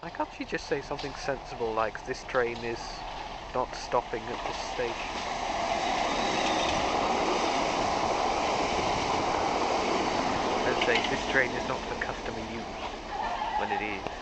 Why can't she just say something sensible like this train is not stopping at this station? Let's say this train is not for customer use when it is.